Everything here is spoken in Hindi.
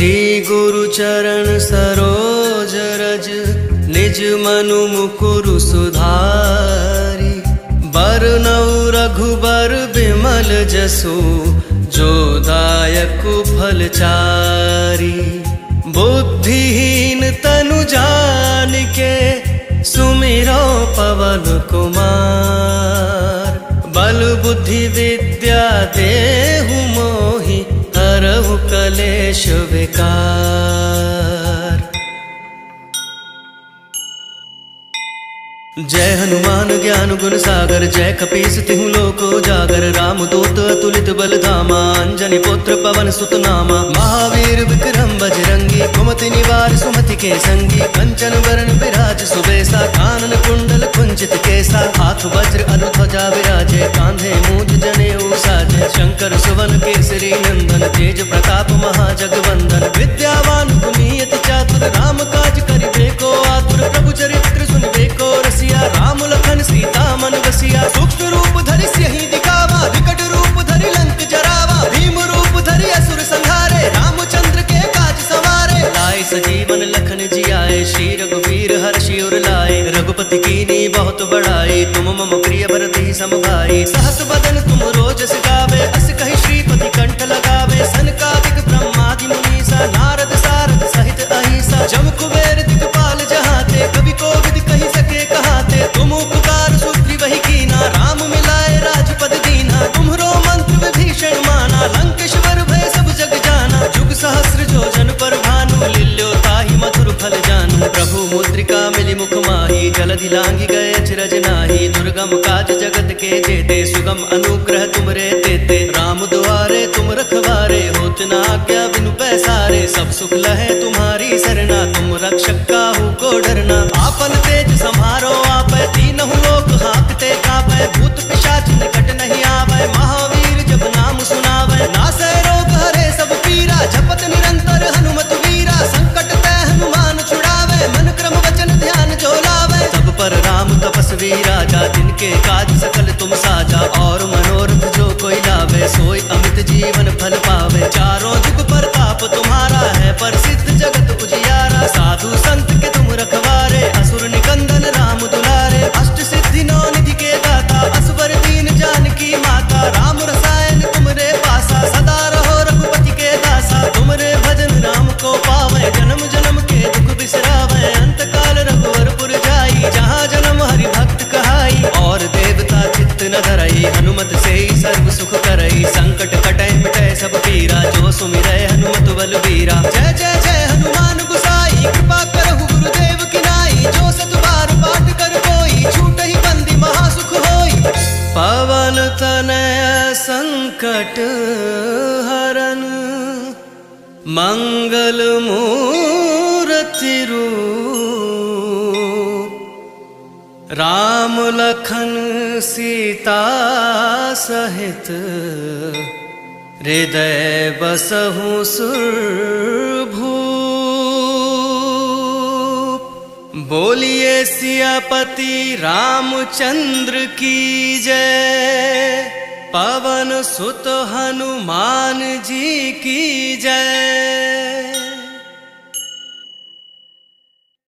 गुरु चरण सरोज रज निज मनु मुकुरु सुधारी। बरनौ रघुबर बिमल जसु जो दायक फलचारी बुद्धिहीन तनु जान के सुमिरो पवन कुमार। बल बुद्धि विद्या देहु हरहु कलेश विकार। जय हनुमान ज्ञान गुण सागर, जय कपीस तिहु लोक उजागर राम दूत अतुलित बल धामा अंजनी पुत्र पवन सुत नामा महावीर विक्रम बजरंगी कुमति निवार सुमति के संगी कंचन वरण विराज सुबेसा, कानन कुंडल कुंचित केसा। हाथ वज्र अनु ध्वजा विराजे, कांधे मूज जने साजे। शंकर सुवन केसरी नंदन, तेज प्रताप महाजगवंदन विद्यावान गुनीयति चातुर, राम काज करिबे को आतुर प्रभु चरित्र सुनबे को रसिया राम लखन, सीता मन बसिया। सूक्ष्म रूप धरि सियहि दिखावा, विकट रूप धरि लंक जरावा। भीम रूप धरि असुर संहारे, रामचंद्र के काज सवारे। लाए सजीवन लखन जियाए, श्री रघुवीर हर्षि उर लाए। रघुपति कीनी बहुत बड़ाई तुम मम प्रिय भरति सम भाई सहस बदन जलधि लांघि गए चिरज नाही। दुर्गम काज जगत के जेते, सुगम अनुग्रह तुमरे तेते। राम द्वारे तुम रखवारे होत ना क्या बिनु पैसारे। सब सुख लहे सकल तुम हनुमत से सर्व सुख करई। संकट कटै मिटै सब पीरा। जो सुमिरै हनुमत बल बीरा जय जय जय हनुमान गुसाई। कृपा करहु गुरुदेव की नाई। जो सत बार पाठ कर कोई। छूट ही बंदी महासुख होई। पवन तनय संकट हरन। मंगल मूर्ति रूप राम लखन सीता सहित हृदय बसहु सुरभूप बोलिए सियापति रामचंद्र की जय। पवन सुत हनुमान जी की जय।